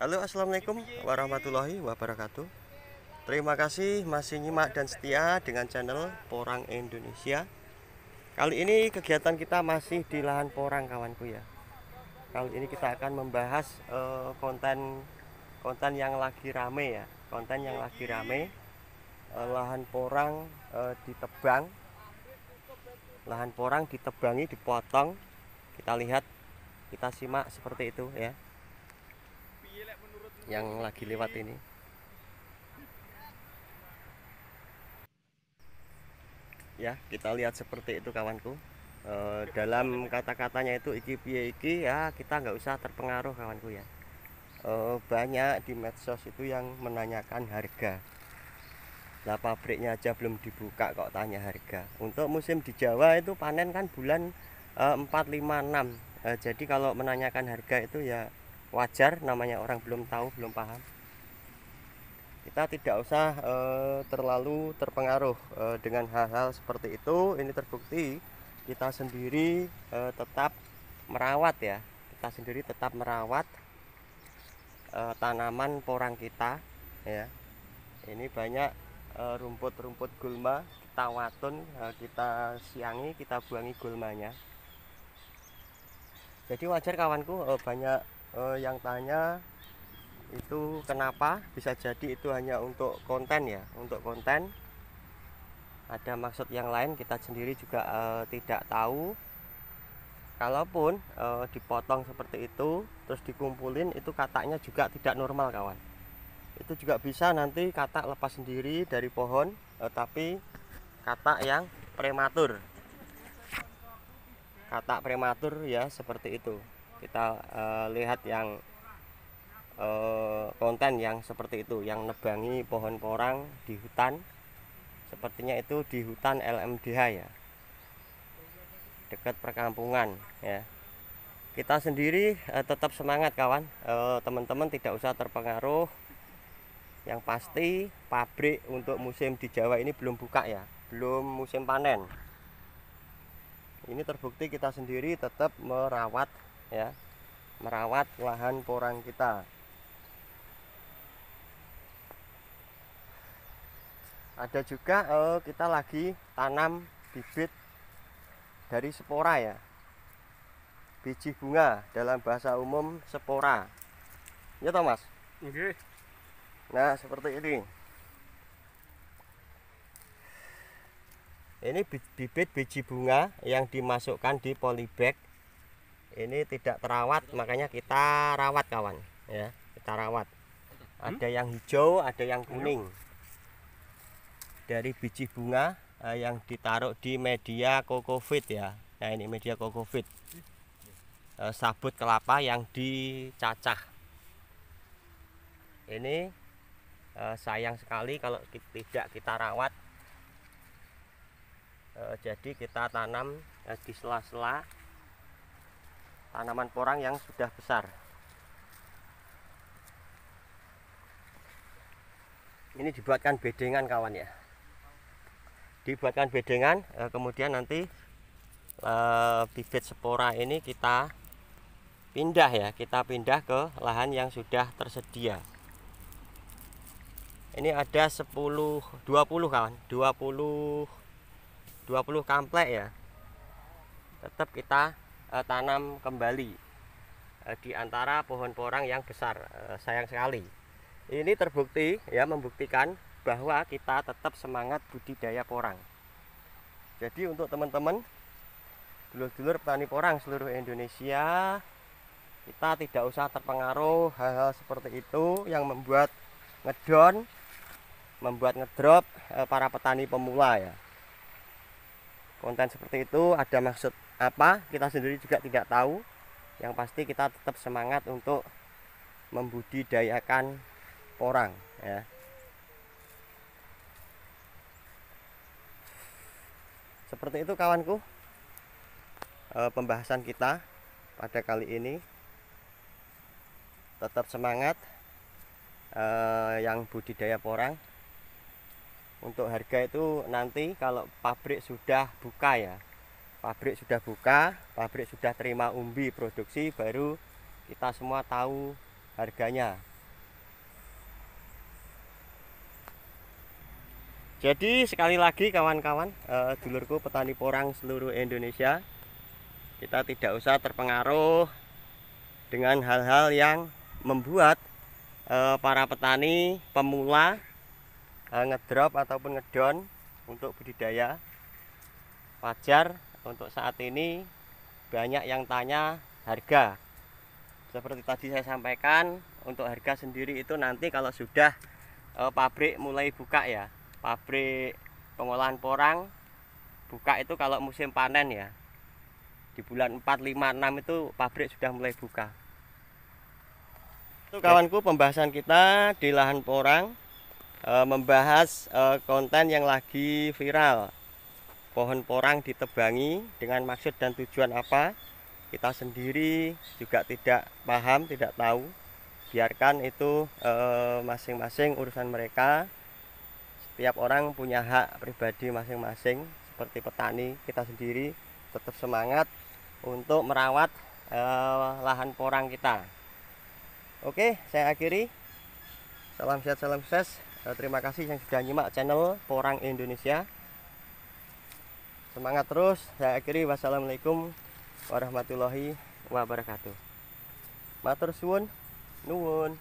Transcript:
Halo assalamualaikum warahmatullahi wabarakatuh. Terima kasih masih nyimak dan setia dengan channel Porang Indonesia. Kali ini kegiatan kita masih di lahan porang kawanku ya. Kali ini kita akan membahas uh, konten konten yang lagi rame ya Konten yang lagi rame. Uh, Lahan porang uh, ditebang. Lahan porang ditebangi, dipotong. Kita lihat, kita simak seperti itu ya yang lagi lewat ini. Ya kita lihat seperti itu kawanku. E, dalam kata-katanya itu iki piye iki? Ya kita nggak usah terpengaruh kawanku ya. E, banyak di medsos itu yang menanyakan harga. Lah pabriknya aja belum dibuka kok tanya harga. Untuk musim di Jawa itu panen kan bulan e, 4 5 6 e, jadi kalau menanyakan harga itu ya wajar namanya orang belum tahu belum paham. Kita tidak usah e, terlalu terpengaruh e, dengan hal-hal seperti itu. Ini terbukti kita sendiri e, tetap merawat ya. Kita sendiri tetap merawat e, tanaman porang kita ya. Ini banyak rumput-rumput gulma kita watun kita siangi kita buangi gulmanya. Jadi wajar kawanku banyak uh, yang tanya itu kenapa bisa jadi itu hanya untuk konten ya untuk konten. Ada maksud yang lain kita sendiri juga uh, tidak tahu. Kalaupun uh, dipotong seperti itu terus dikumpulin itu katanya juga tidak normal kawan. Itu juga bisa nanti katak lepas sendiri dari pohon uh, tapi katak yang prematur. Katak prematur ya seperti itu kita uh, lihat yang uh, konten yang seperti itu yang nebangi pohon porang di hutan. Sepertinya itu di hutan LMDH ya. Dekat perkampungan ya. Kita sendiri uh, tetap semangat kawan. Teman-teman uh, tidak usah terpengaruh. Yang pasti pabrik untuk musim di Jawa ini belum buka ya. Belum musim panen. Ini terbukti kita sendiri tetap merawat ya merawat lahan porang kita. Ada juga oh, kita lagi tanam bibit dari spora ya. Biji bunga dalam bahasa umum spora. Ya Thomas Oke. nah seperti ini. Ini bibit biji bunga yang dimasukkan di polybag ini tidak terawat makanya kita rawat kawan. Ya kita rawat. Ada yang hijau ada yang kuning. Dari biji bunga eh, yang ditaruh di media kokofit ya. Nah ini media kokofit. Eh, sabut kelapa yang dicacah. Ini eh, sayang sekali kalau tidak kita rawat. Eh, jadi kita tanam eh, di sela-sela tanaman porang yang sudah besar. Ini dibuatkan bedengan kawan ya. Dibuatkan bedengan eh, kemudian nanti eh, bibit spora ini kita pindah ya. Kita pindah ke lahan yang sudah tersedia. Ini ada 10 20 kawan. 20 20 kamplek ya. Tetap kita uh, tanam kembali uh, di antara pohon porang yang besar uh, sayang sekali. Ini terbukti ya membuktikan bahwa kita tetap semangat budidaya porang. Jadi untuk teman-teman dulur-dulur petani porang seluruh Indonesia kita tidak usah terpengaruh hal-hal seperti itu yang membuat ngedon membuat ngedrop para petani pemula ya. Konten seperti itu ada maksud apa? Kita sendiri juga tidak tahu. Yang pasti kita tetap semangat untuk membudidayakan orang ya. Seperti itu kawanku e, pembahasan kita pada kali ini. Tetap semangat e, yang budidaya porang. Untuk harga itu nanti kalau pabrik sudah buka ya pabrik sudah buka, pabrik sudah terima umbi produksi baru kita semua tahu harganya. Jadi sekali lagi kawan-kawan, eh, dulurku petani porang seluruh Indonesia, kita tidak usah terpengaruh dengan hal-hal yang membuat eh, para petani pemula eh, ngedrop ataupun ngedon untuk budidaya. Wajar untuk saat ini banyak yang tanya harga. Seperti tadi saya sampaikan untuk harga sendiri itu nanti kalau sudah e, pabrik mulai buka ya. Pabrik pengolahan porang buka itu kalau musim panen ya. Di bulan 4, 5, 6 itu pabrik sudah mulai buka. Itu kawanku pembahasan kita di lahan porang e, membahas e, konten yang lagi viral pohon porang ditebangi dengan maksud dan tujuan apa? Kita sendiri juga tidak paham tidak tahu. Biarkan itu eh, masing-masing e, urusan mereka. Setiap orang punya hak pribadi masing-masing. Seperti petani kita sendiri tetap semangat untuk merawat e, lahan porang kita. Oke saya akhiri. Salam sehat salam sukses. Terima kasih yang sudah nyimak channel porang Indonesia semangat terus. Saya akhiri. Wassalamualaikum warahmatullahi wabarakatuh. Matur suwun. Nuwun